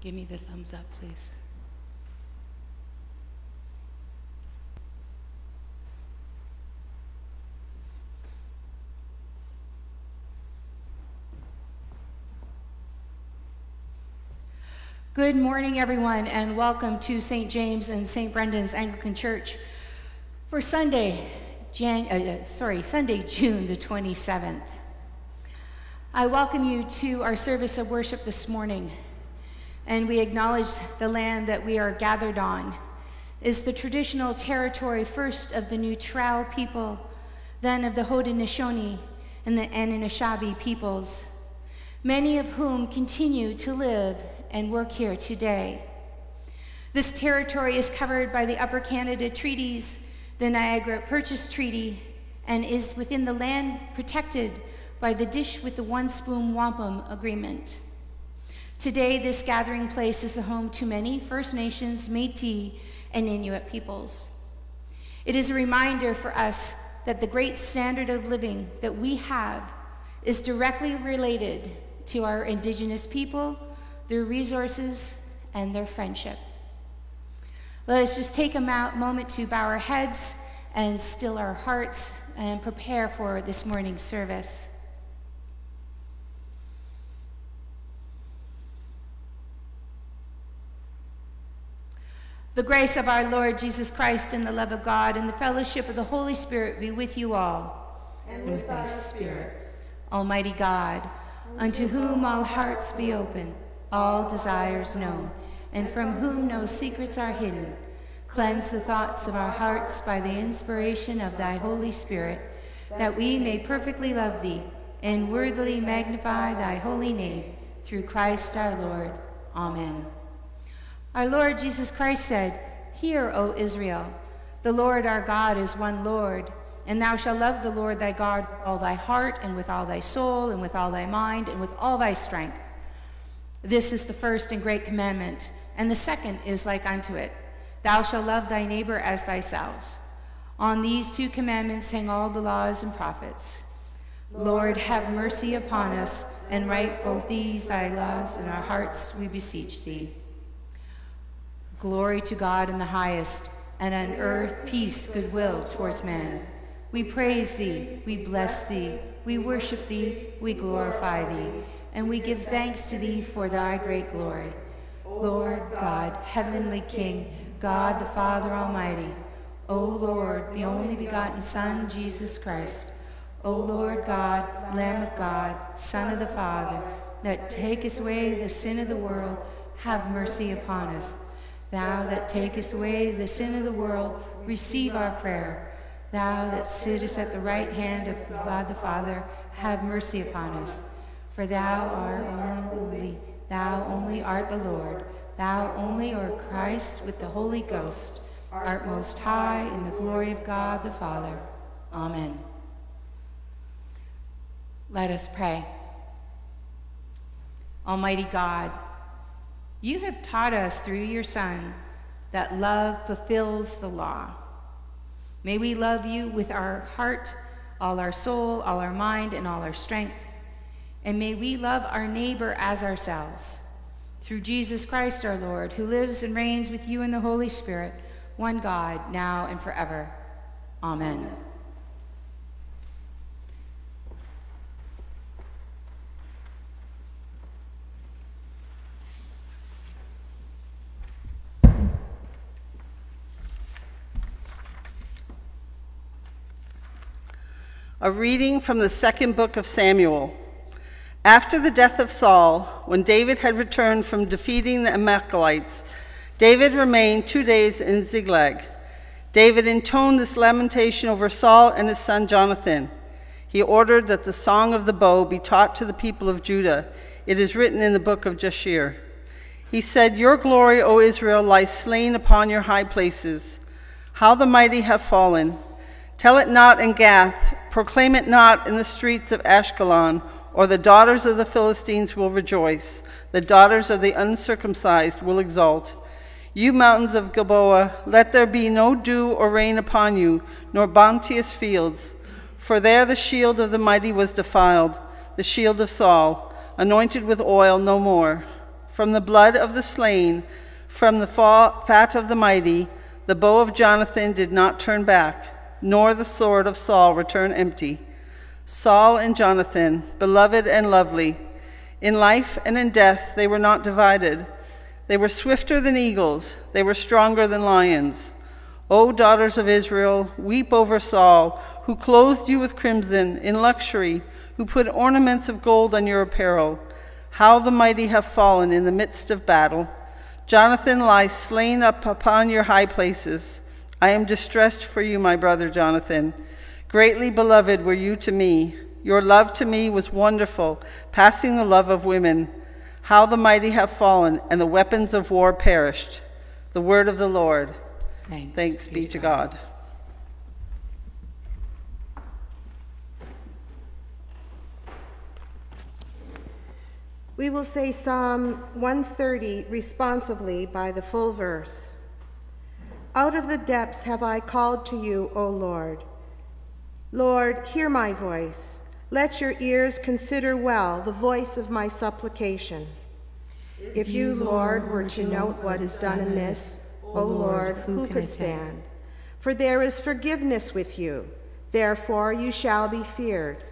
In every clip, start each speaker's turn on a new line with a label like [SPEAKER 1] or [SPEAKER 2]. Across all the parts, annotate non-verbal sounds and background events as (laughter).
[SPEAKER 1] Give me the thumbs up, please. Good morning, everyone, and welcome to St. James and St. Brendan's Anglican Church for Sunday, Jan uh, uh, sorry, Sunday, June the 27th. I welcome you to our service of worship this morning, and we acknowledge the land that we are gathered on is the traditional territory first of the Neutral people, then of the Haudenosaunee and the Anishinaabe peoples, many of whom continue to live and work here today. This territory is covered by the Upper Canada Treaties, the Niagara Purchase Treaty, and is within the land protected by the Dish with the One Spoon Wampum Agreement. Today, this gathering place is the home to many First Nations, Métis, and Inuit peoples. It is a reminder for us that the great standard of living that we have is directly related to our Indigenous people their resources, and their friendship. Let us just take a moment to bow our heads and still our hearts and prepare for this morning's service. The grace of our Lord Jesus Christ and the love of God and the fellowship of the Holy Spirit be with you all.
[SPEAKER 2] And, and with thy spirit.
[SPEAKER 1] Almighty God, unto whom all hearts be open all desires known, and from whom no secrets are hidden. Cleanse the thoughts of our hearts by the inspiration of thy Holy Spirit, that we may perfectly love thee and worthily magnify thy holy name, through Christ our Lord. Amen. Our Lord Jesus Christ said, Hear, O Israel, the Lord our God is one Lord, and thou shalt love the Lord thy God with all thy heart, and with all thy soul, and with all thy mind, and with all thy strength. This is the first and great commandment, and the second is like unto it Thou shalt love thy neighbor as thyself. On these two commandments hang all the laws and prophets. Lord, have mercy upon us, and write both these thy laws in our hearts, we beseech thee. Glory to God in the highest, and on earth peace, goodwill towards man. We praise thee, we bless thee, we worship thee, we glorify thee and we give thanks to thee for thy great glory. Lord God, heavenly King, God the Father Almighty, O Lord, the only begotten Son, Jesus Christ, O Lord God, Lamb of God, Son of the Father, that takest away the sin of the world, have mercy upon us. Thou that takest away the sin of the world, receive our prayer. Thou that sittest at the right hand of God the Father, have mercy upon us. For thou art only, thou only art the Lord, thou only art Christ with the Holy Ghost, art most high in the glory of God the Father. Amen. Let us pray. Almighty God, you have taught us through your Son that love fulfills the law. May we love you with our heart, all our soul, all our mind, and all our strength and may we love our neighbor as ourselves. Through Jesus Christ our Lord, who lives and reigns with you in the Holy Spirit, one God, now and forever. Amen.
[SPEAKER 3] A reading from the second book of Samuel. After the death of Saul, when David had returned from defeating the Amalekites, David remained two days in Ziklag. David intoned this lamentation over Saul and his son Jonathan. He ordered that the song of the bow be taught to the people of Judah. It is written in the book of Jasher. He said, Your glory, O Israel, lies slain upon your high places. How the mighty have fallen. Tell it not in Gath, proclaim it not in the streets of Ashkelon or the daughters of the Philistines will rejoice, the daughters of the uncircumcised will exult. You mountains of Gilboa, let there be no dew or rain upon you, nor bounteous fields. For there the shield of the mighty was defiled, the shield of Saul, anointed with oil no more. from the blood of the slain, from the fat of the mighty, the bow of Jonathan did not turn back, nor the sword of Saul return empty. Saul and Jonathan, beloved and lovely, in life and in death they were not divided. They were swifter than eagles, they were stronger than lions. O daughters of Israel, weep over Saul, who clothed you with crimson in luxury, who put ornaments of gold on your apparel. How the mighty have fallen in the midst of battle. Jonathan lies slain up upon your high places. I am distressed for you, my brother Jonathan. Greatly beloved were you to me. Your love to me was wonderful, passing the love of women. How the mighty have fallen, and the weapons of war perished. The word of the Lord.
[SPEAKER 1] Thanks,
[SPEAKER 3] Thanks be to God.
[SPEAKER 2] We will say Psalm 130 responsively by the full verse. Out of the depths have I called to you, O Lord. Lord, hear my voice. Let your ears consider well the voice of my supplication. If you, Lord, were to note what is done amiss, O Lord, who could stand? For there is forgiveness with you, therefore you shall be feared.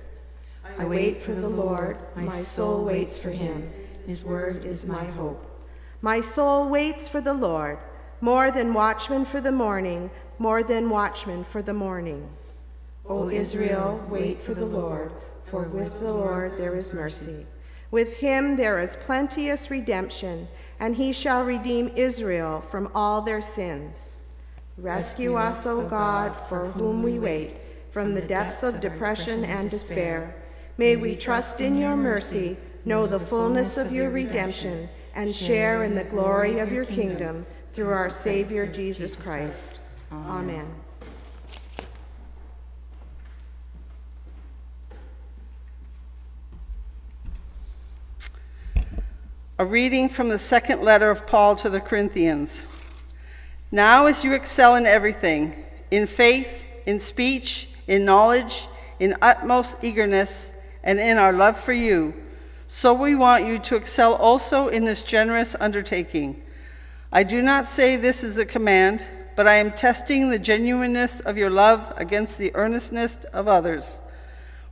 [SPEAKER 1] I wait for the Lord, my soul waits for him. His word is my hope.
[SPEAKER 2] My soul waits for the Lord, more than watchmen for the morning, more than watchmen for the morning. O Israel, wait for the Lord, for with the Lord there is mercy. With him there is plenteous redemption, and he shall redeem Israel from all their sins. Rescue us, O God, for whom we wait, from the depths of depression and despair. May we trust in your mercy, know the fullness of your redemption, and share in the glory of your kingdom through our Savior Jesus Christ. Amen.
[SPEAKER 3] A reading from the second letter of Paul to the Corinthians. Now, as you excel in everything, in faith, in speech, in knowledge, in utmost eagerness, and in our love for you, so we want you to excel also in this generous undertaking. I do not say this is a command, but I am testing the genuineness of your love against the earnestness of others.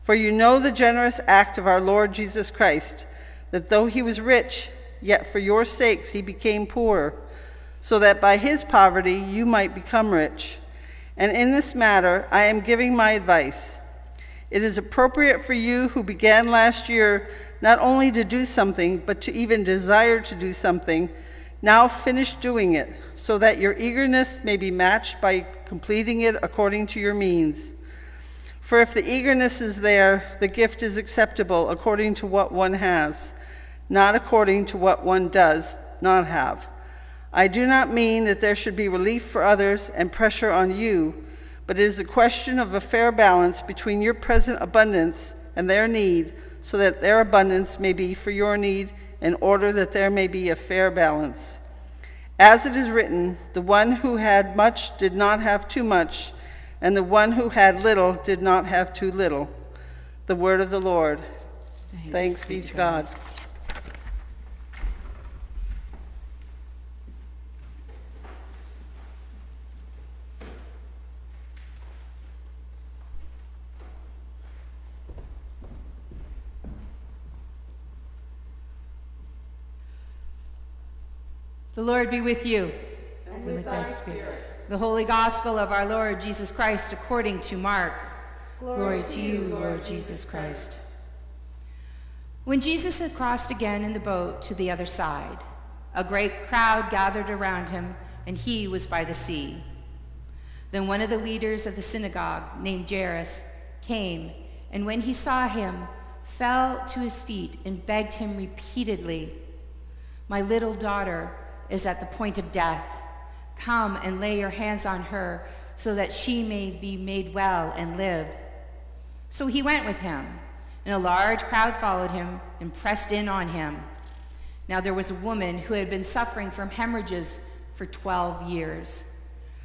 [SPEAKER 3] For you know the generous act of our Lord Jesus Christ, that though he was rich, yet for your sakes he became poor, so that by his poverty you might become rich. And in this matter I am giving my advice. It is appropriate for you who began last year not only to do something, but to even desire to do something, now finish doing it, so that your eagerness may be matched by completing it according to your means. For if the eagerness is there, the gift is acceptable according to what one has, not according to what one does not have. I do not mean that there should be relief for others and pressure on you but it is a question of a fair balance between your present abundance and their need, so that their abundance may be for your need, in order that there may be a fair balance. As it is written, the one who had much did not have too much, and the one who had little did not have too little. The word of the Lord. Thanks, Thanks be to God. God.
[SPEAKER 1] The Lord be with you.
[SPEAKER 2] And with, with thy spirit.
[SPEAKER 1] The Holy Gospel of our Lord Jesus Christ according to Mark.
[SPEAKER 2] Glory, Glory to you, Lord Jesus Christ.
[SPEAKER 1] When Jesus had crossed again in the boat to the other side, a great crowd gathered around him, and he was by the sea. Then one of the leaders of the synagogue, named Jairus, came, and when he saw him, fell to his feet and begged him repeatedly, My little daughter is at the point of death. Come and lay your hands on her so that she may be made well and live. So he went with him, and a large crowd followed him and pressed in on him. Now there was a woman who had been suffering from hemorrhages for 12 years.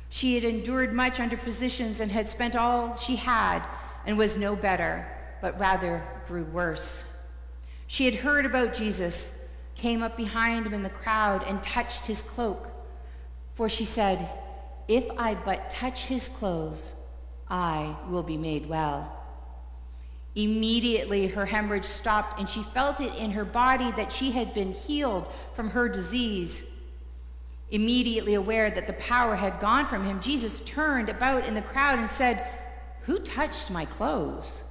[SPEAKER 1] She had endured much under physicians and had spent all she had and was no better, but rather grew worse. She had heard about Jesus came up behind him in the crowd and touched his cloak. For she said, If I but touch his clothes, I will be made well. Immediately her hemorrhage stopped, and she felt it in her body that she had been healed from her disease. Immediately aware that the power had gone from him, Jesus turned about in the crowd and said, Who touched my clothes?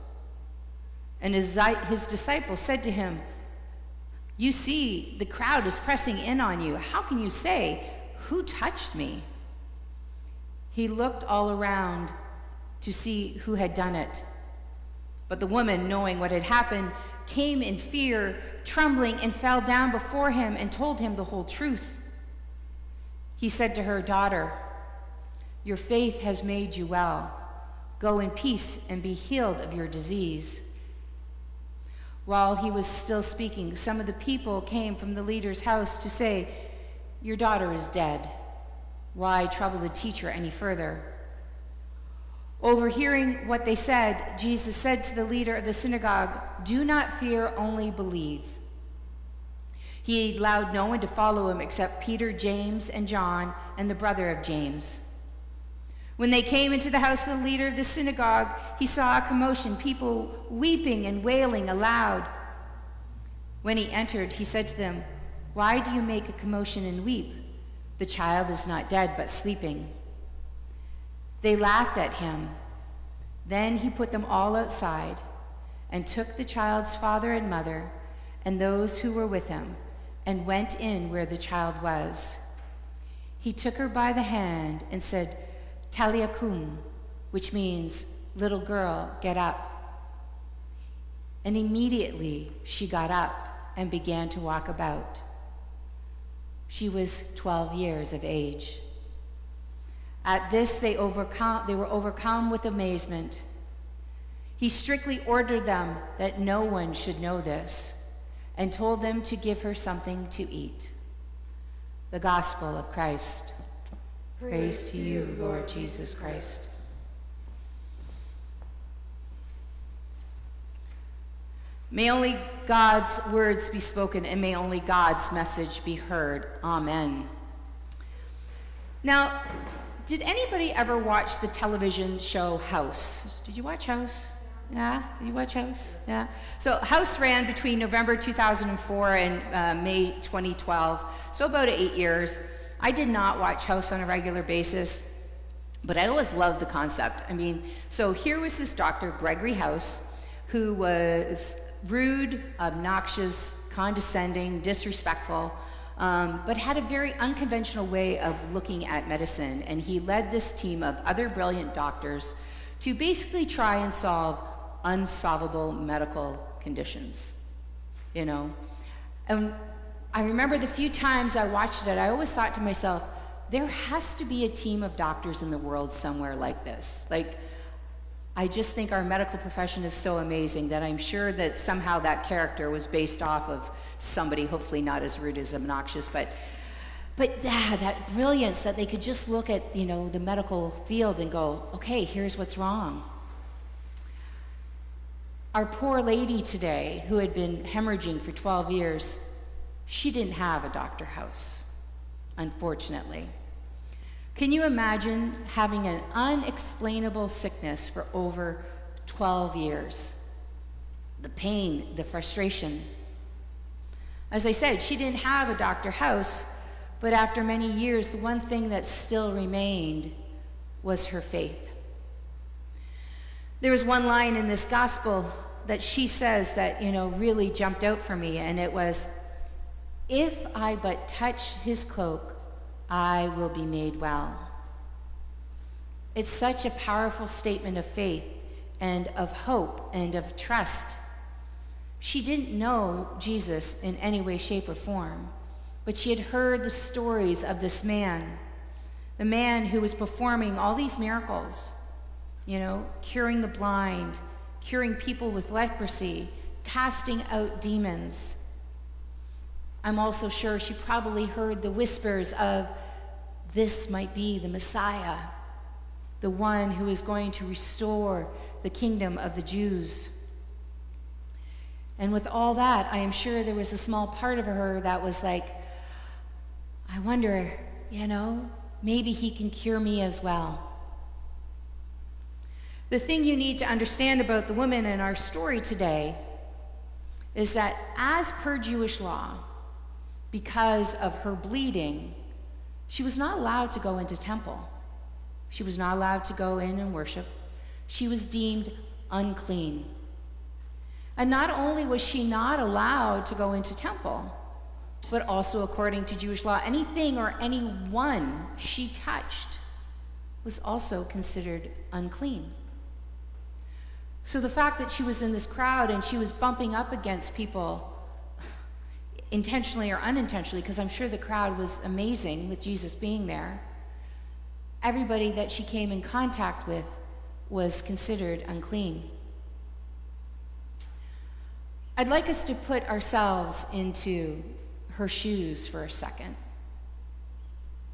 [SPEAKER 1] And his, his disciples said to him, You see, the crowd is pressing in on you. How can you say, Who touched me? He looked all around to see who had done it. But the woman, knowing what had happened, came in fear, trembling, and fell down before him and told him the whole truth. He said to her, Daughter, your faith has made you well. Go in peace and be healed of your disease. While he was still speaking, some of the people came from the leader's house to say, Your daughter is dead. Why trouble the teacher any further? Overhearing what they said, Jesus said to the leader of the synagogue, Do not fear, only believe. He allowed no one to follow him except Peter, James, and John, and the brother of James. When they came into the house of the leader of the synagogue, he saw a commotion, people weeping and wailing aloud. When he entered, he said to them, Why do you make a commotion and weep? The child is not dead, but sleeping. They laughed at him. Then he put them all outside and took the child's father and mother and those who were with him and went in where the child was. He took her by the hand and said, Talitha koum, which means, little girl, get up. And immediately she got up and began to walk about. She was 12 years of age. At this, they, overcome, they were overcome with amazement. He strictly ordered them that no one should know this and told them to give her something to eat. The Gospel of Christ. Praise to you, Lord Jesus Christ. May only God's words be spoken and may only God's message be heard. Amen. Now, did anybody ever watch the television show House? Did you watch House? Yeah? Did you watch House? Yeah? So House ran between November 2004 and uh, May 2012, so about eight years. I did not watch House on a regular basis, but I always loved the concept. I mean, so here was this doctor, Gregory House, who was rude, obnoxious, condescending, disrespectful, um, but had a very unconventional way of looking at medicine. And he led this team of other brilliant doctors to basically try and solve unsolvable medical conditions, you know. And I remember the few times I watched it, I always thought to myself, there has to be a team of doctors in the world somewhere like this. Like, I just think our medical profession is so amazing that I'm sure that somehow that character was based off of somebody, hopefully not as rude as obnoxious, but but yeah, that brilliance that they could just look at, you know, the medical field and go, okay, here's what's wrong. Our poor lady today, who had been hemorrhaging for 12 years, she didn't have a doctor house, unfortunately. Can you imagine having an unexplainable sickness for over 12 years? The pain, the frustration. As I said, she didn't have a doctor house, but after many years, the one thing that still remained was her faith. There was one line in this gospel that she says that, you know, really jumped out for me, and it was, if I but touch his cloak, I will be made well. It's such a powerful statement of faith and of hope and of trust. She didn't know Jesus in any way, shape, or form, but she had heard the stories of this man, the man who was performing all these miracles, you know, curing the blind, curing people with leprosy, casting out demons, I'm also sure she probably heard the whispers of, this might be the Messiah, the one who is going to restore the kingdom of the Jews. And with all that, I am sure there was a small part of her that was like, I wonder, you know, maybe he can cure me as well. The thing you need to understand about the woman in our story today is that, as per Jewish law, because of her bleeding, she was not allowed to go into temple. She was not allowed to go in and worship. She was deemed unclean. And not only was she not allowed to go into temple, but also according to Jewish law, anything or anyone she touched was also considered unclean. So the fact that she was in this crowd and she was bumping up against people intentionally or unintentionally, because I'm sure the crowd was amazing with Jesus being there, everybody that she came in contact with was considered unclean. I'd like us to put ourselves into her shoes for a second.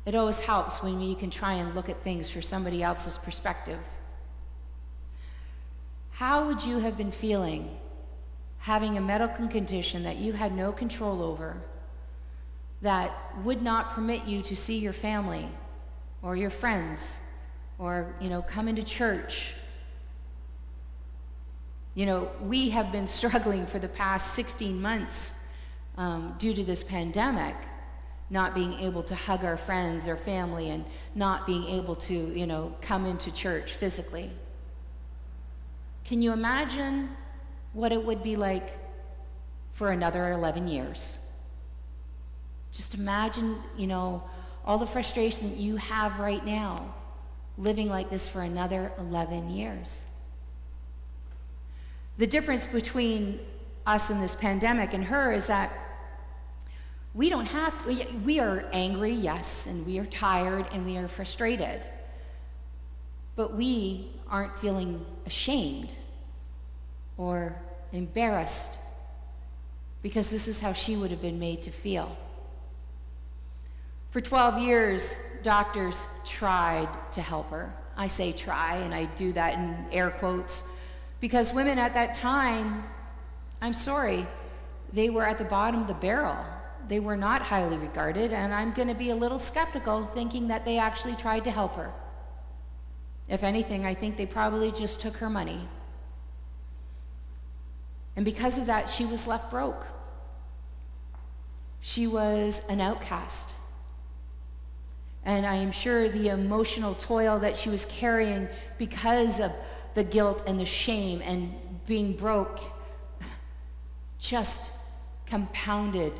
[SPEAKER 1] It always helps when we can try and look at things from somebody else's perspective. How would you have been feeling having a medical condition that you had no control over that would not permit you to see your family or your friends or you know come into church. You know we have been (laughs) struggling for the past 16 months um, due to this pandemic not being able to hug our friends or family and not being able to you know come into church physically. Can you imagine what it would be like for another 11 years? Just imagine, you know, all the frustration that you have right now living like this for another 11 years. The difference between us in this pandemic and her is that we don't have, we are angry, yes, and we are tired and we are frustrated, but we aren't feeling ashamed or embarrassed because this is how she would have been made to feel. For 12 years, doctors tried to help her. I say try, and I do that in air quotes, because women at that time, I'm sorry, they were at the bottom of the barrel. They were not highly regarded, and I'm going to be a little skeptical thinking that they actually tried to help her. If anything, I think they probably just took her money and because of that, she was left broke. She was an outcast. And I am sure the emotional toil that she was carrying because of the guilt and the shame and being broke (laughs) just compounded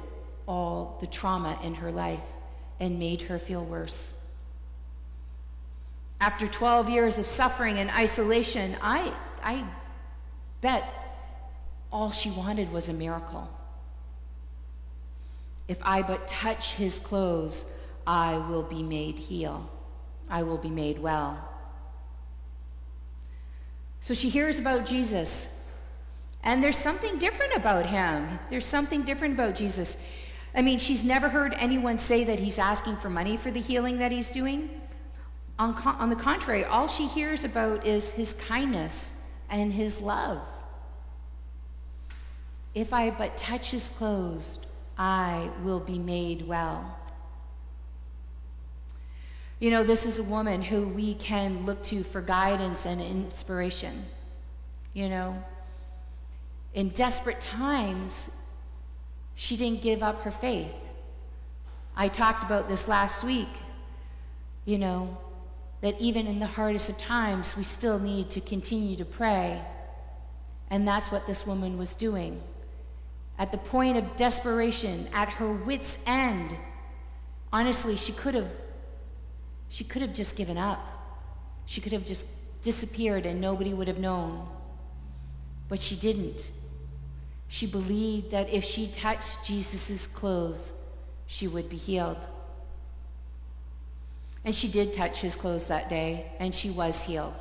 [SPEAKER 1] all the trauma in her life and made her feel worse. After 12 years of suffering and isolation, I, I bet all she wanted was a miracle. If I but touch his clothes, I will be made heal. I will be made well. So she hears about Jesus, and there's something different about him. There's something different about Jesus. I mean, she's never heard anyone say that he's asking for money for the healing that he's doing. On, on the contrary, all she hears about is his kindness and his love. If I but touch his clothes, I will be made well. You know, this is a woman who we can look to for guidance and inspiration. You know, in desperate times, she didn't give up her faith. I talked about this last week, you know, that even in the hardest of times, we still need to continue to pray. And that's what this woman was doing at the point of desperation, at her wits' end. Honestly, she could have she could have just given up. She could have just disappeared and nobody would have known. But she didn't. She believed that if she touched Jesus' clothes, she would be healed. And she did touch his clothes that day, and she was healed.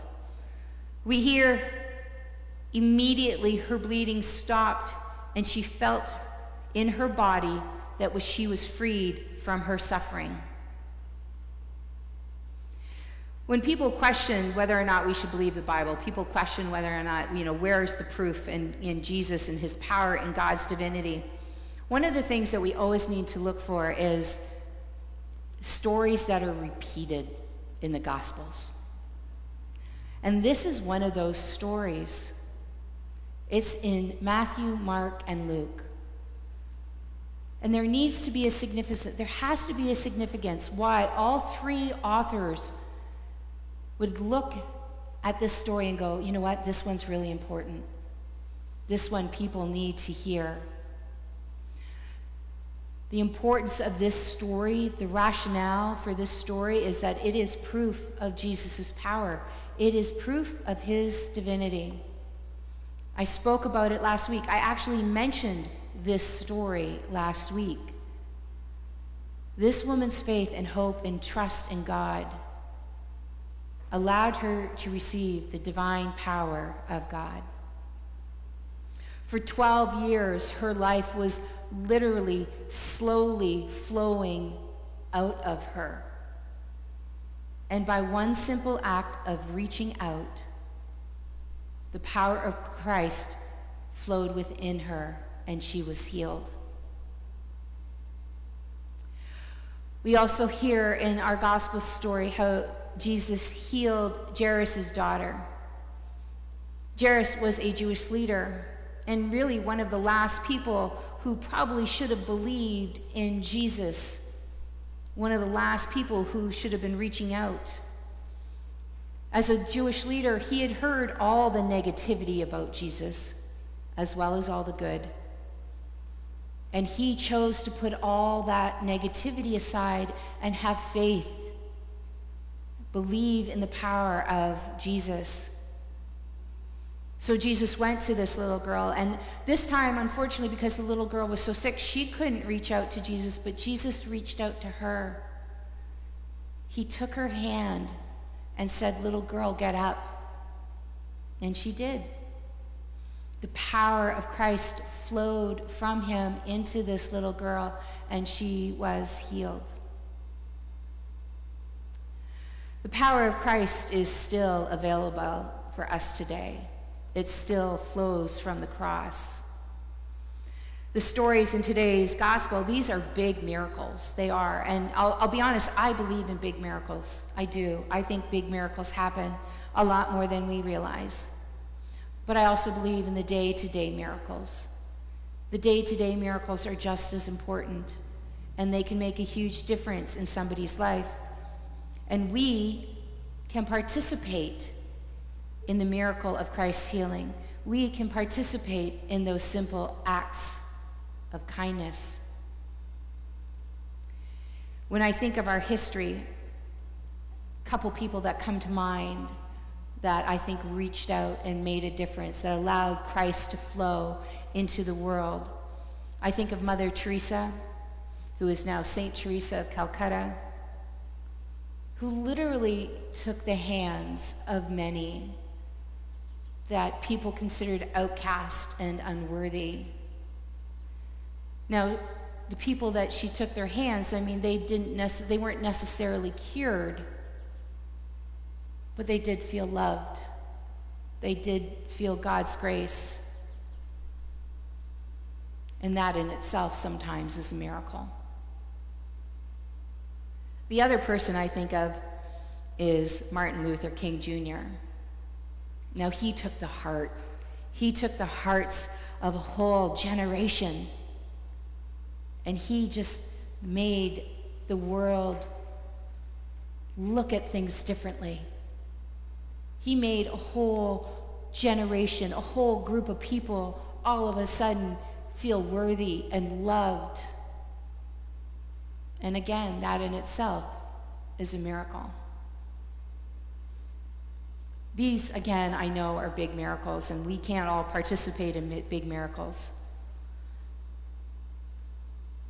[SPEAKER 1] We hear immediately her bleeding stopped and she felt in her body that was, she was freed from her suffering. When people question whether or not we should believe the Bible, people question whether or not, you know, where is the proof in, in Jesus and his power and God's divinity. One of the things that we always need to look for is stories that are repeated in the Gospels. And this is one of those stories. It's in Matthew, Mark, and Luke. And there needs to be a significance, there has to be a significance why all three authors would look at this story and go, you know what, this one's really important. This one people need to hear. The importance of this story, the rationale for this story is that it is proof of Jesus' power. It is proof of his divinity. I spoke about it last week. I actually mentioned this story last week. This woman's faith and hope and trust in God allowed her to receive the divine power of God. For 12 years, her life was literally slowly flowing out of her. And by one simple act of reaching out, the power of Christ flowed within her and she was healed. We also hear in our gospel story how Jesus healed Jairus' daughter. Jairus was a Jewish leader and really one of the last people who probably should have believed in Jesus, one of the last people who should have been reaching out. As a Jewish leader, he had heard all the negativity about Jesus, as well as all the good. And he chose to put all that negativity aside and have faith believe in the power of Jesus. So Jesus went to this little girl, and this time, unfortunately, because the little girl was so sick, she couldn't reach out to Jesus, but Jesus reached out to her. He took her hand and said, Little girl, get up. And she did. The power of Christ flowed from him into this little girl, and she was healed. The power of Christ is still available for us today. It still flows from the cross. The stories in today's gospel, these are big miracles. They are. And I'll, I'll, be honest, I believe in big miracles. I do. I think big miracles happen a lot more than we realize. But I also believe in the day to day miracles. The day to day miracles are just as important, and they can make a huge difference in somebody's life. And we can participate in the miracle of Christ's healing. We can participate in those simple acts of kindness. When I think of our history, a couple people that come to mind that I think reached out and made a difference, that allowed Christ to flow into the world. I think of Mother Teresa, who is now Saint Teresa of Calcutta who literally took the hands of many that people considered outcast and unworthy. Now, the people that she took their hands, I mean, they didn't nece- they weren't necessarily cured, but they did feel loved. They did feel God's grace. And that in itself sometimes is a miracle. The other person I think of is Martin Luther King Jr. Now, he took the heart, he took the hearts of a whole generation, and he just made the world look at things differently. He made a whole generation, a whole group of people all of a sudden feel worthy and loved and again, that in itself is a miracle. These, again, I know are big miracles, and we can't all participate in big miracles.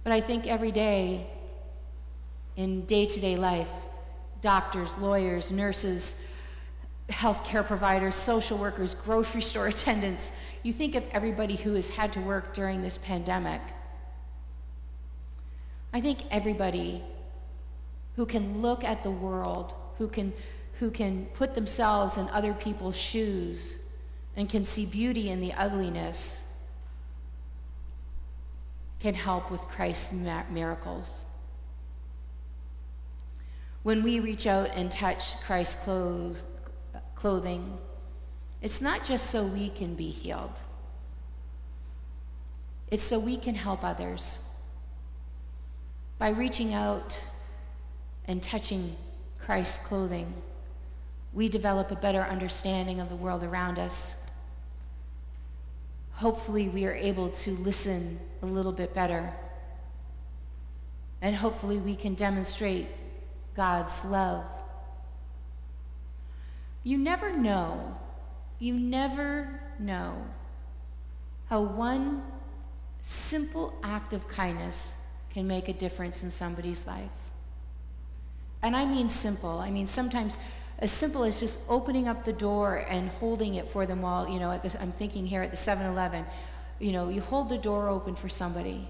[SPEAKER 1] But I think every day, in day to day life, doctors, lawyers, nurses, healthcare providers, social workers, grocery store (laughs) attendants, you think of everybody who has had to work during this pandemic. I think everybody who can look at the world, who can, who can put themselves in other people's shoes and can see beauty in the ugliness can help with Christ's miracles. When we reach out and touch Christ's clothes, clothing, it's not just so we can be healed. It's so we can help others. By reaching out and touching Christ's clothing, we develop a better understanding of the world around us. Hopefully, we are able to listen a little bit better. And hopefully, we can demonstrate God's love. You never know, you never know how one simple act of kindness can make a difference in somebody's life. And I mean simple. I mean sometimes as simple as just opening up the door and holding it for them while, you know, the, I'm thinking here at the 7-Eleven, you know, you hold the door open for somebody.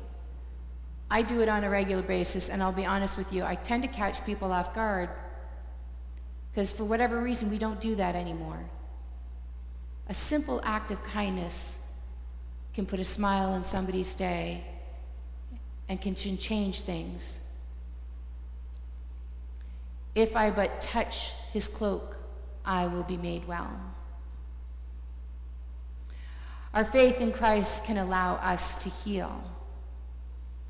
[SPEAKER 1] I do it on a regular basis, and I'll be honest with you, I tend to catch people off guard because for whatever reason, we don't do that anymore. A simple act of kindness can put a smile in somebody's day and can change things. If I but touch his cloak, I will be made well. Our faith in Christ can allow us to heal.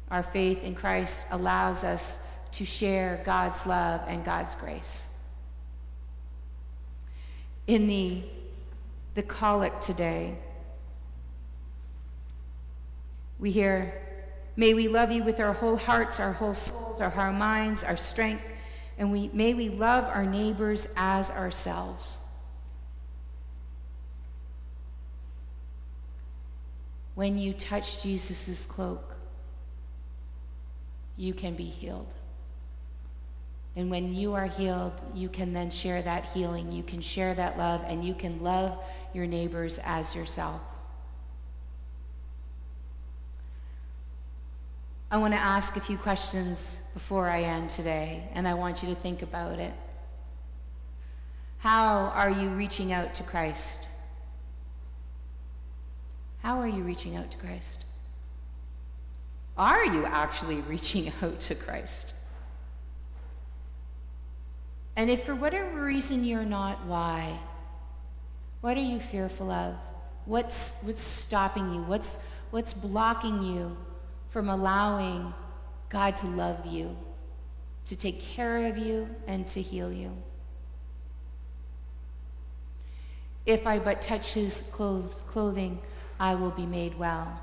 [SPEAKER 1] Our faith in Christ allows us to share God's love and God's grace. In the, the collect today, we hear, May we love you with our whole hearts, our whole souls, our whole minds, our strength, and we, may we love our neighbors as ourselves. When you touch Jesus' cloak, you can be healed. And when you are healed, you can then share that healing. You can share that love, and you can love your neighbors as yourself. I want to ask a few questions before I end today, and I want you to think about it. How are you reaching out to Christ? How are you reaching out to Christ? Are you actually (laughs) reaching out to Christ? And if for whatever reason you're not, why? What are you fearful of? What's, what's stopping you? What's, what's blocking you from allowing God to love you, to take care of you, and to heal you. If I but touch his clothing, I will be made well.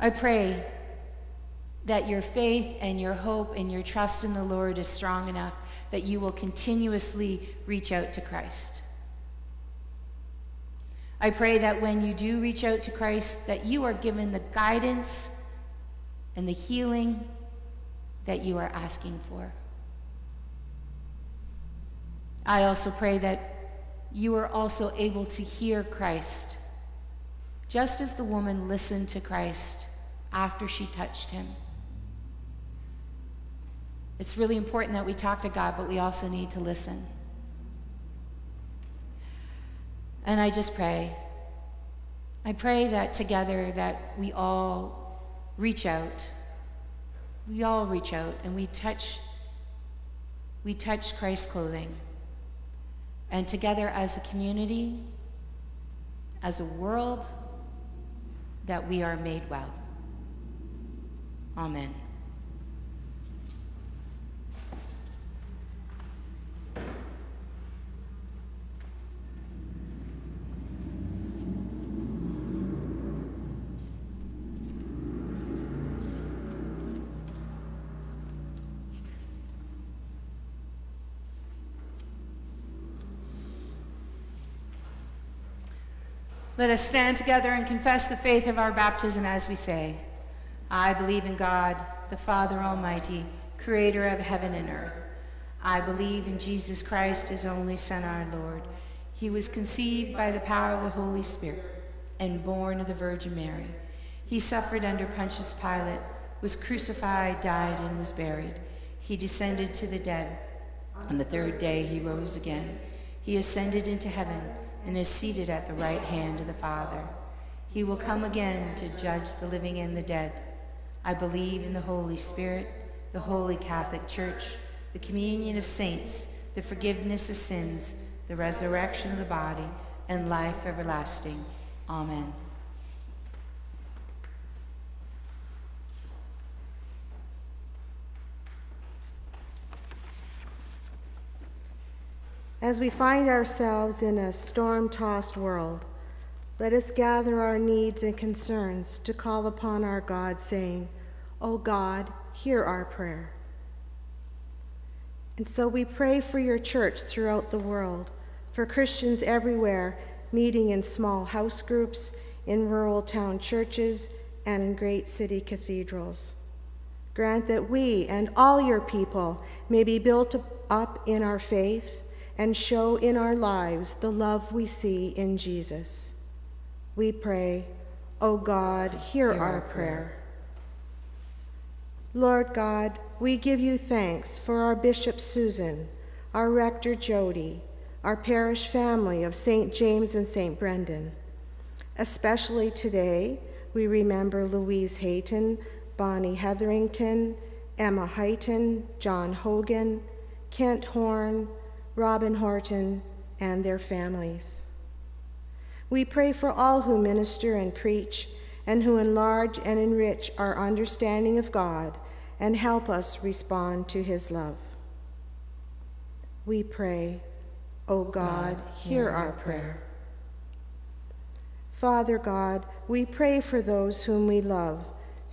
[SPEAKER 1] I pray that your faith and your hope and your trust in the Lord is strong enough that you will continuously reach out to Christ. I pray that when you do reach out to Christ, that you are given the guidance and the healing that you are asking for. I also pray that you are also able to hear Christ, just as the woman listened to Christ after she touched him. It's really important that we talk to God, but we also need to listen. And I just pray. I pray that together that we all reach out. We all reach out and we touch we touch Christ's clothing. And together as a community, as a world, that we are made well. Amen. Let us stand together and confess the faith of our baptism as we say, I believe in God, the Father Almighty, creator of heaven and earth. I believe in Jesus Christ, his only Son, our Lord. He was conceived by the power of the Holy Spirit and born of the Virgin Mary. He suffered under Pontius Pilate, was crucified, died, and was buried. He descended to the dead. On the third day he rose again. He ascended into heaven and is seated at the right hand of the Father. He will come again to judge the living and the dead. I believe in the Holy Spirit, the holy Catholic Church, the communion of saints, the forgiveness of sins, the resurrection of the body, and life everlasting. Amen.
[SPEAKER 2] As we find ourselves in a storm tossed world, let us gather our needs and concerns to call upon our God, saying, O God, hear our prayer. And so we pray for your church throughout the world, for Christians everywhere meeting in small house groups, in rural town churches, and in great city cathedrals. Grant that we and all your people may be built up in our faith and show in our lives the love we see in Jesus. We pray, O God, hear, hear our, our prayer. Lord God, we give you thanks for our Bishop Susan, our Rector Jody, our parish family of St. James and St. Brendan. Especially today, we remember Louise Hayton, Bonnie Hetherington, Emma Heighton, John Hogan, Kent Horn, Robin Horton, and their families. We pray for all who minister and preach and who enlarge and enrich our understanding of God and help us respond to his love. We pray, O God, God hear our prayer. Father God, we pray for those whom we love,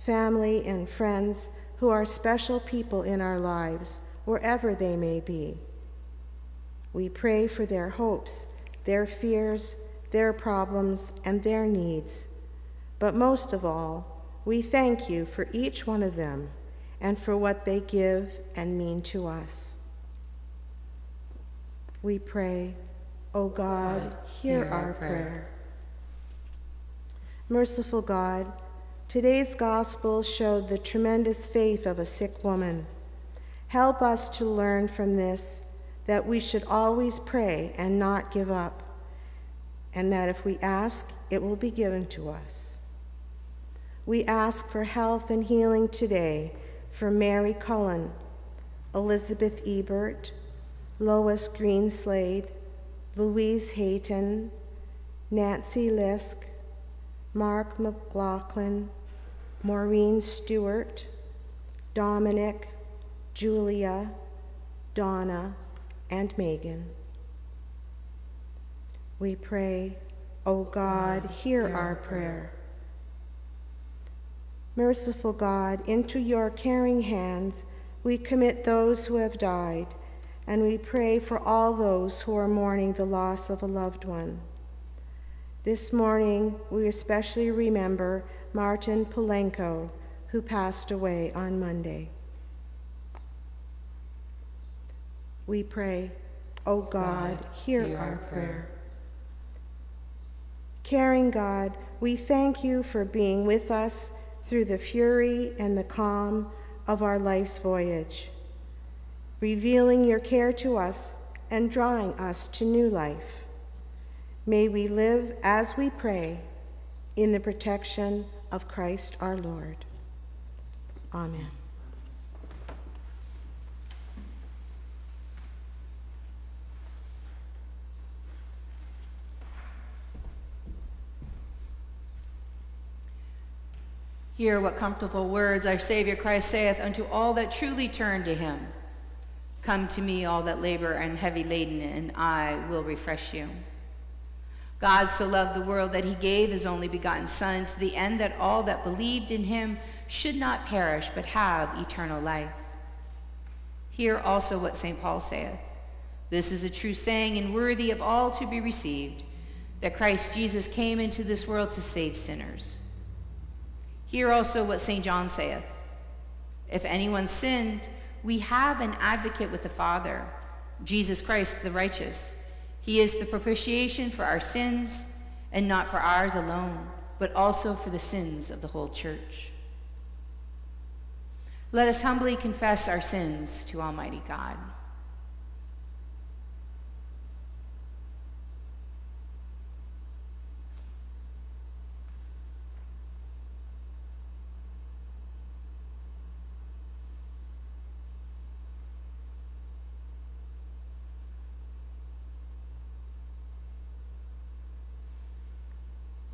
[SPEAKER 2] family and friends who are special people in our lives, wherever they may be. We pray for their hopes, their fears, their problems, and their needs. But most of all, we thank you for each one of them and for what they give and mean to us. We pray, O God, God hear, hear, our, prayer. Merciful God, today's gospel showed the tremendous faith of a sick woman. Help us to learn from this that we should always pray and not give up, and that if we ask, it will be given to us. We ask for health and healing today for Mary Cullen, Elizabeth Ebert, Lois Greenslade, Louise Hayton, Nancy Lisk, Mark McLaughlin, Maureen Stewart, Dominic, Julia, Donna, and Megan. We pray, O God, hear our prayer. Merciful God, into your caring hands we commit those who have died, and we pray for all those who are mourning the loss of a loved one. This morning, we especially remember Martin Polenko, who passed away on Monday. We pray, O God, hear, hear our prayer. Caring God, we thank you for being with us through the fury and the calm of our life's voyage, revealing your care to us and drawing us to new life. May we live as we pray in the protection of Christ our Lord. Amen.
[SPEAKER 1] Hear what comfortable words our Savior Christ saith unto all that truly turn to him Come to me, all that labor and heavy laden, and I will refresh you. God so loved the world that he gave his only begotten Son, to the end that all that believed in him should not perish, but have eternal life. Hear also what St. Paul saith This is a true saying and worthy of all to be received, that Christ Jesus came into this world to save sinners Hear also what St. John saith If anyone sinned, we have an advocate with the Father, Jesus Christ the righteous. He is the propitiation for our sins, and not for ours alone, but also for the sins of the whole church. Let us humbly confess our sins to Almighty God.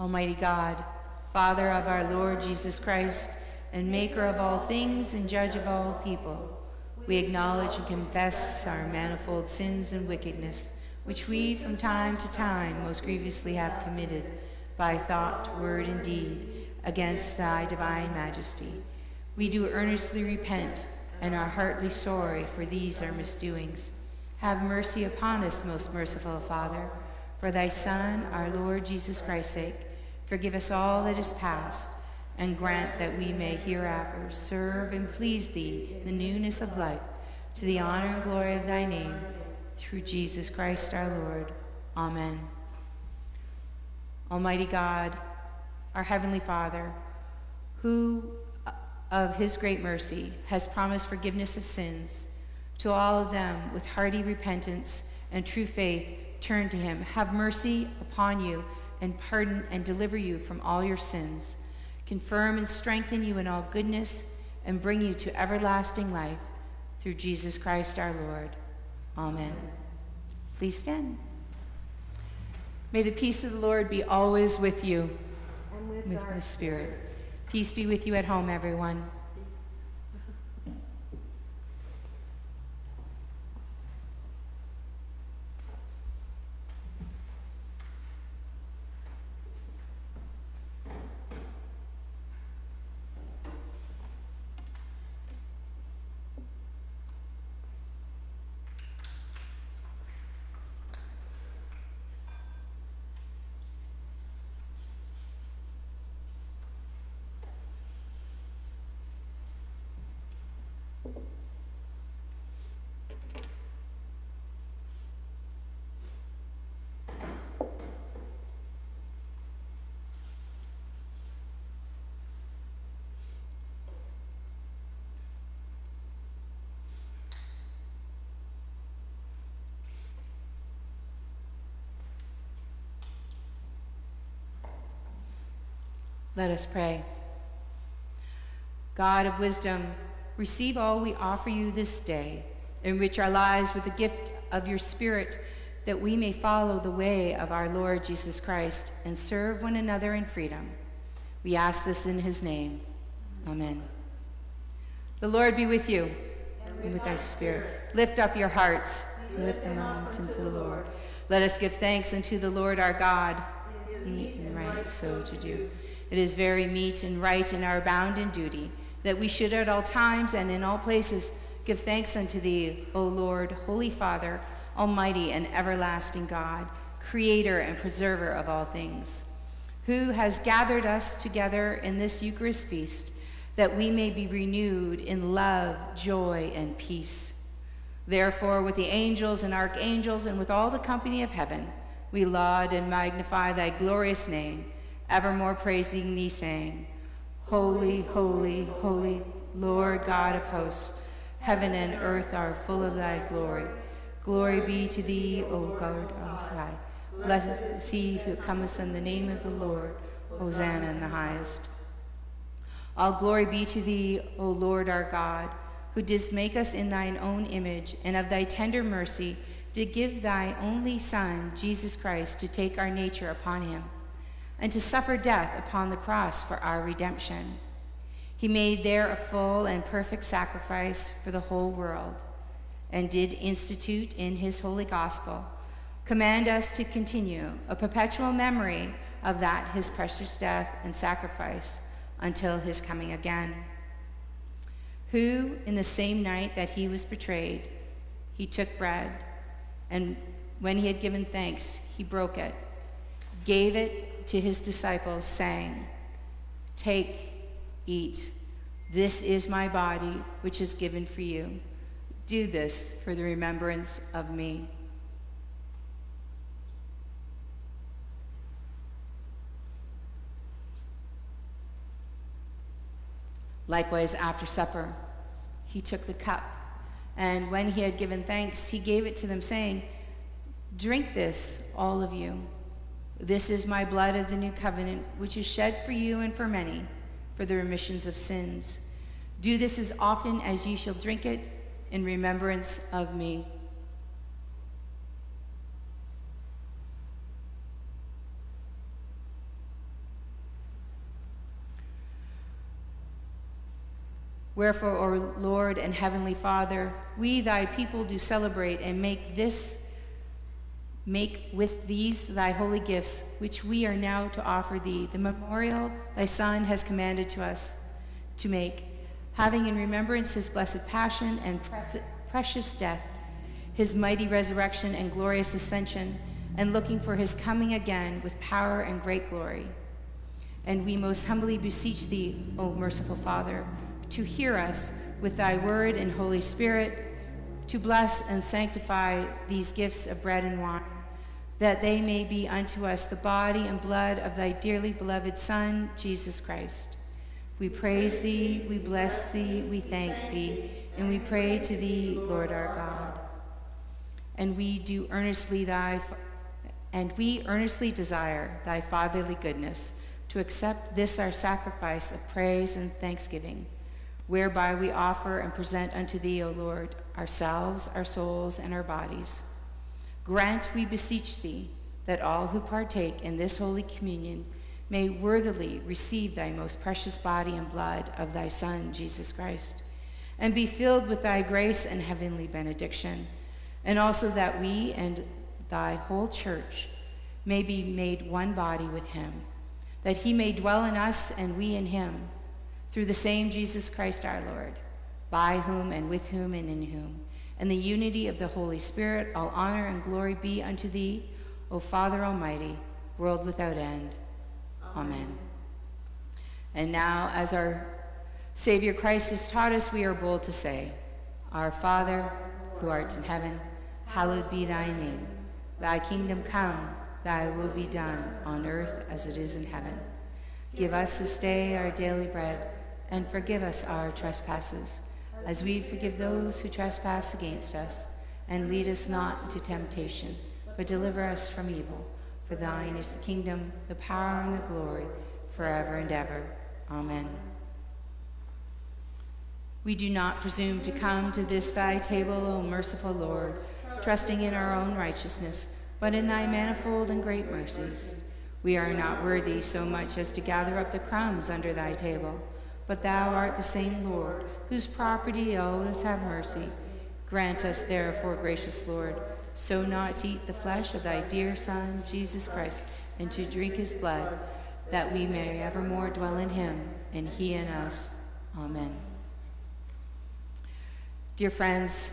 [SPEAKER 1] Almighty God, Father of our Lord Jesus Christ, and maker of all things and judge of all people, we acknowledge and confess our manifold sins and wickedness, which we from time to time most grievously have committed by thought, word, and deed against thy divine majesty. We do earnestly repent and are heartily sorry for these our misdoings. Have mercy upon us, most merciful Father, for thy Son, our Lord Jesus Christ's sake, forgive us all that is past, and grant that we may hereafter serve and please thee in the newness of life, to the honor and glory of thy name, through Jesus Christ our Lord. Amen. Almighty God, our Heavenly Father, who uh, of his great mercy has promised forgiveness of sins to all of them with hearty repentance and true faith turn to him have mercy upon you and pardon and deliver you from all your sins. Confirm and strengthen you in all goodness and bring you to everlasting life through jesus christ our lord. Amen. Please stand. May the peace of the lord be always with you.
[SPEAKER 2] And with,
[SPEAKER 1] with the spirit. Peace be with you at home everyone Let us pray. God of wisdom, receive all we offer you this day. Enrich our lives with the gift of your Spirit, that we may follow the way of our Lord Jesus Christ and serve one another in freedom. We ask this in his name. Amen. The Lord be with you and with thy spirit. Lift up your hearts. Lift them up unto the Lord. Let us give thanks unto the Lord our God. Meet and right so to do. It is very meet and right in our bounden duty that we should at all times and in all places give thanks unto thee, O Lord, Holy Father, Almighty and everlasting God, Creator and preserver of all things, who has gathered us together in this Eucharist feast that we may be renewed in love, joy, and peace. Therefore, with the angels and archangels and with all the company of heaven, we laud and magnify thy glorious name evermore praising thee, saying, Holy, holy, holy, Lord God of hosts, heaven and earth are full of thy glory. Glory be to thee, O God most high. Blessed is he who cometh in the name of the Lord. Hosanna in the highest. All glory be to thee, O Lord our God, who didst make us in thine own image, and of thy tender mercy did give thy only Son, Jesus Christ, to take our nature upon him and to suffer death upon the cross for our redemption. He made there a full and perfect sacrifice for the whole world, and did institute in his holy gospel, command us to continue a perpetual memory of that his precious death and sacrifice until his coming again. Who, in the same night that he was betrayed, he took bread, and when he had given thanks, he broke it, gave it to his disciples, saying, Take, eat. This is my body, which is given for you. Do this for the remembrance of me. Likewise, after supper, he took the cup. And when he had given thanks, he gave it to them, saying, Drink this, all of you. This is my blood of the new covenant, which is shed for you and for many for the remissions of sins. Do this as often as ye shall drink it in remembrance of me. Wherefore, O Lord and Heavenly Father, we thy people do celebrate and make this make with these thy holy gifts, which we are now to offer thee, the memorial thy Son has commanded to us to make, having in remembrance his blessed passion and precious death, his mighty resurrection and glorious ascension, and looking for his coming again with power and great glory. And we most humbly beseech thee, O merciful Father, to hear us with thy word and Holy Spirit, to bless and sanctify these gifts of bread and wine, that they may be unto us the body and blood of thy dearly beloved Son, Jesus Christ. We praise thee, we bless thee, we thank thee, and we pray to thee, Lord our God. And we do earnestly thy and we earnestly desire thy fatherly goodness to accept this our sacrifice of praise and thanksgiving whereby we offer and present unto thee, O Lord, ourselves, our souls, and our bodies. Grant, we beseech thee, that all who partake in this holy communion may worthily receive thy most precious body and blood of thy Son, Jesus Christ, and be filled with thy grace and heavenly benediction, and also that we and thy whole church may be made one body with him, that he may dwell in us and we in him through the same Jesus Christ our Lord, by whom and with whom and in whom, and the unity of the Holy Spirit, all honor and glory be unto thee, O Father Almighty, world without end. Amen. And now, as our Savior Christ has taught us, we are bold to say, Our Father, who art in heaven, hallowed be thy name. Thy kingdom come, thy will be done, on earth as it is in heaven. Give us this day our daily bread and forgive us our trespasses, as we forgive those who trespass against us. And lead us not into temptation, but deliver us from evil. For thine is the kingdom, the power, and the glory, forever and ever. Amen. We do not presume to come to this thy table, O merciful Lord, trusting in our own righteousness, but in thy manifold and great mercies. We are not worthy so much as to gather up the crumbs under thy table but thou art the same Lord, whose property always have mercy. Grant us, therefore, gracious Lord, so not to eat the flesh of thy dear Son, Jesus Christ, and to drink his blood, that we may evermore dwell in him, and he in us. Amen. Dear friends,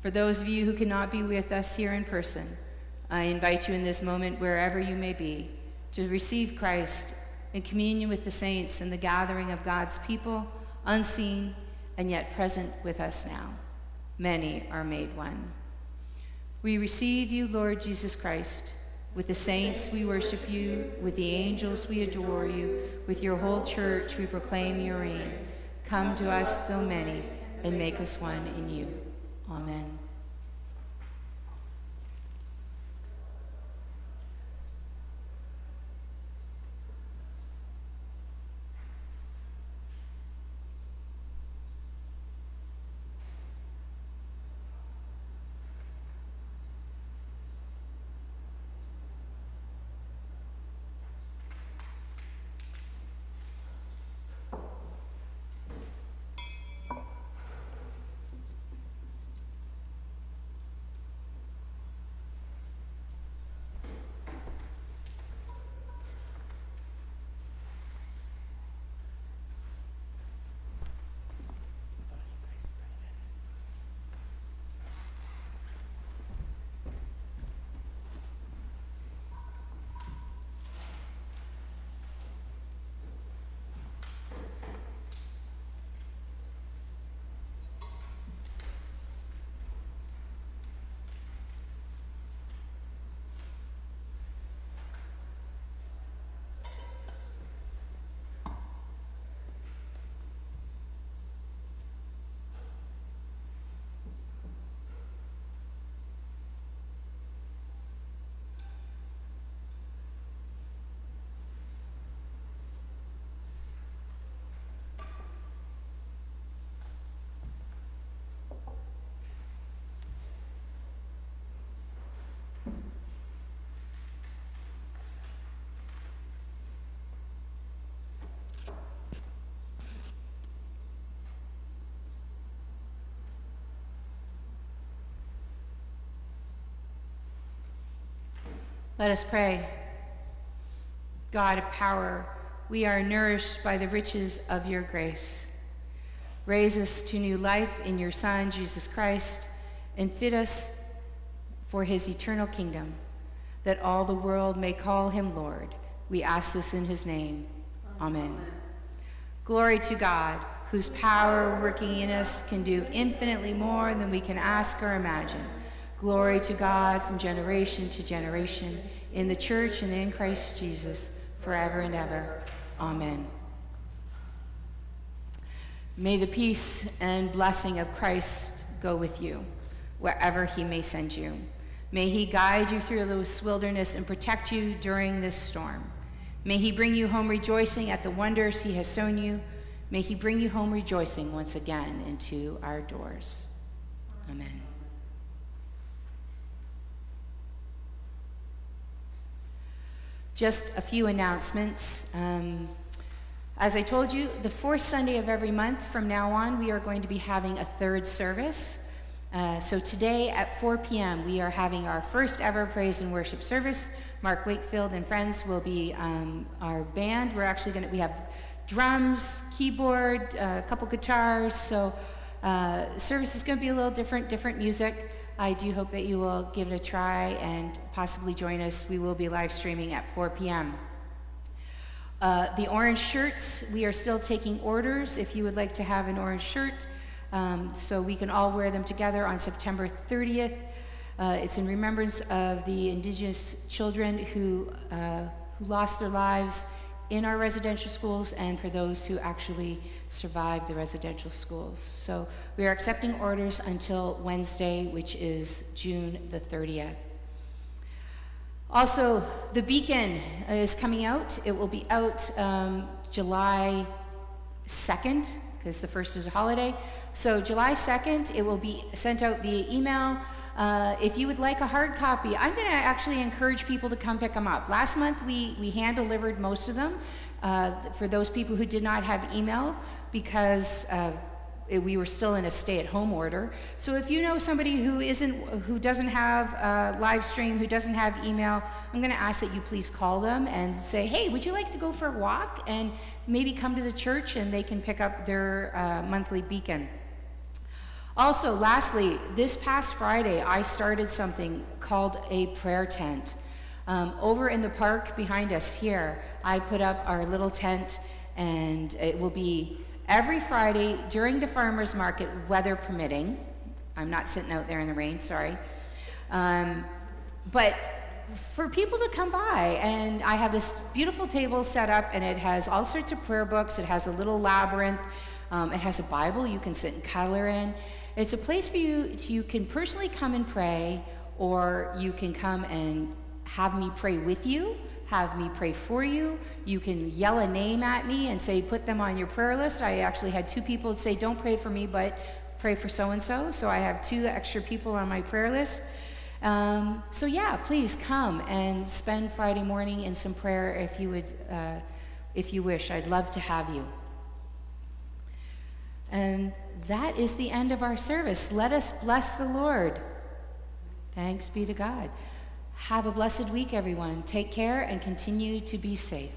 [SPEAKER 1] for those of you who cannot be with us here in person, I invite you in this moment, wherever you may be, to receive Christ in communion with the saints and the gathering of God's people, unseen and yet present with us now. Many are made one. We receive you, Lord Jesus Christ. With the saints we worship you, with the angels we adore you, with your whole church we proclaim your reign. Come to us, though many, and make us one in you. Amen. Let us pray. God of power, we are nourished by the riches of your grace. Raise us to new life in your Son, Jesus Christ, and fit us for his eternal kingdom, that all the world may call him Lord. We ask this in his name. Amen. Amen. Glory to God, whose power working in us can do infinitely more than we can ask or imagine. Glory to God from generation to generation, in the church and in Christ Jesus, forever and ever. Amen. May the peace and blessing of Christ go with you, wherever he may send you. May he guide you through this wilderness and protect you during this storm. May he bring you home rejoicing at the wonders he has shown you. May he bring you home rejoicing once again into our doors. Amen. Just a few announcements. Um, as I told you, the fourth Sunday of every month from now on, we are going to be having a third service. Uh, so today at 4 p.m., we are having our first ever praise and worship service. Mark Wakefield and friends will be um, our band. We're actually going to, we have drums, keyboard, uh, a couple guitars. So uh, service is going to be a little different, different music. I do hope that you will give it a try and possibly join us. We will be live streaming at 4 p.m. Uh, the orange shirts, we are still taking orders if you would like to have an orange shirt. Um, so we can all wear them together on September 30th. Uh, it's in remembrance of the indigenous children who, uh, who lost their lives in our residential schools and for those who actually survived the residential schools. So we are accepting orders until Wednesday, which is June the 30th. Also, The Beacon is coming out. It will be out um, July 2nd, because the first is a holiday. So July 2nd, it will be sent out via email. Uh, if you would like a hard copy, I'm going to actually encourage people to come pick them up. Last month, we, we hand delivered most of them uh, for those people who did not have email because uh, we were still in a stay-at-home order. So if you know somebody who isn't, who doesn't have a live stream, who doesn't have email, I'm going to ask that you please call them and say, hey, would you like to go for a walk and maybe come to the church and they can pick up their uh, monthly beacon. Also, lastly, this past Friday, I started something called a prayer tent. Um, over in the park behind us here, I put up our little tent, and it will be every Friday during the farmer's market, weather permitting. I'm not sitting out there in the rain, sorry. Um, but for people to come by, and I have this beautiful table set up, and it has all sorts of prayer books. It has a little labyrinth. Um, it has a Bible you can sit and color in. It's a place for you to, you can personally come and pray, or you can come and have me pray with you, have me pray for you. You can yell a name at me and say, put them on your prayer list. I actually had two people say, don't pray for me, but pray for so and so. So I have two extra people on my prayer list. Um, so yeah, please come and spend Friday morning in some prayer if you would, uh, if you wish. I'd love to have you. And that is the end of our service. Let us bless the Lord. Thanks be to God. Have a blessed week, everyone. Take care and continue to be safe.